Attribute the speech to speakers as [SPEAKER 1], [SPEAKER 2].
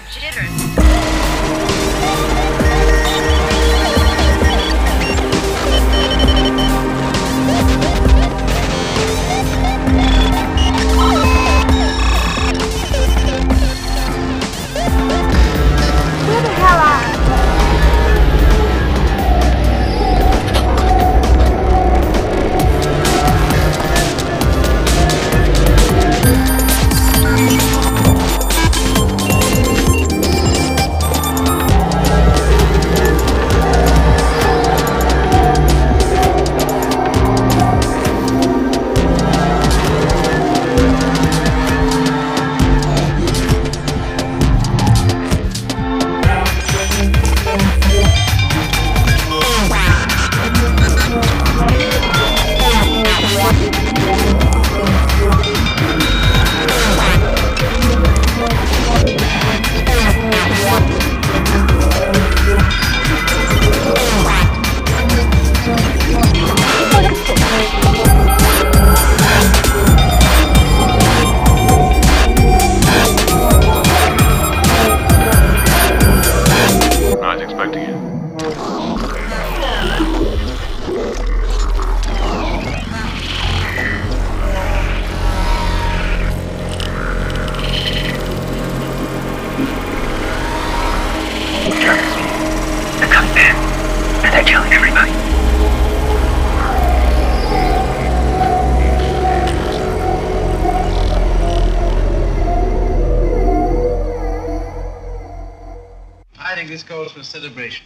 [SPEAKER 1] the jitters.
[SPEAKER 2] This calls for celebration.